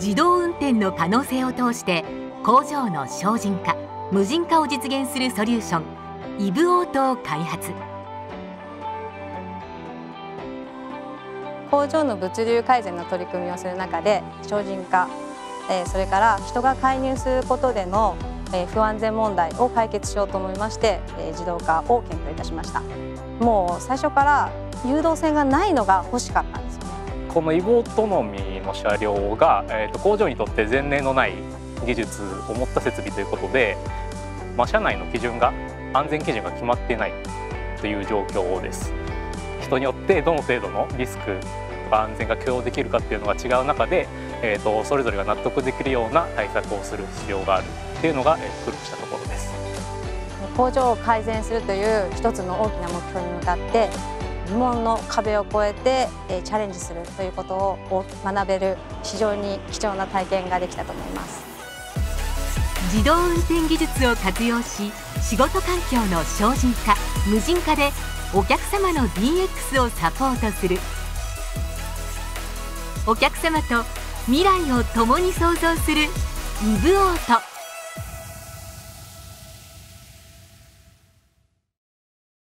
自動運転の可能性を通して工場の省人化無人化を実現するソリューションイブオートを開発。工場の物流改善の取り組みをする中で省人化それから人が介入することでの不安全問題を解決しようと思いまして自動化を検討いたしました。もう最初から誘導線がないのが欲しかったんですよね。このイボオートノミーの車両が、えーと、工場にとって前例のない技術を持った設備ということで、まあ、社内の基準が安全基準が決まっていないという状況です。人によってどの程度のリスクとか安全が許容できるかっていうのが違う中で、えーと、それぞれが納得できるような対策をする必要があるっていうのが、えー、苦労したところです。工場を改善するという一つの大きな目標に向かって疑問の壁を越えて、えチャレンジするということを学べる非常に貴重な体験ができたと思います。自動運転技術を活用し仕事環境の省人化無人化でお客様の DX をサポートする。お客様と未来を共に創造するイブオート。